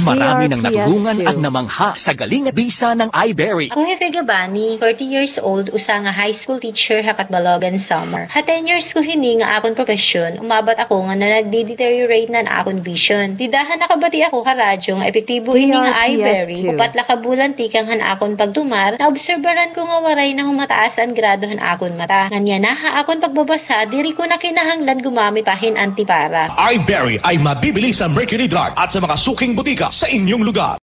Marami nang PRPS natulungan too. at namangha sa galing at bisa ng iBerry. Ako Hefe Gabani, 40 years old, usa nga high school teacher hakat Balogan summer. Ha 10 years ko hini nga akon profesyon, umabot ako nga na nagdi-deteriorate na na akon vision. Didahan nakabati ako ka radyo nga epektibo hini nga PRPS iBerry, upat lakabulan tikang han akon pagdumar, naobserbaran ko nga waray na humataas ang grado han akon mata. Nganya na ha akon pagbabasa, diri ko na kinahanglan gumamit pahin antipara. iBerry ay mabibili sa Mercury Drug at sa mga suking butika sa inyong lugar.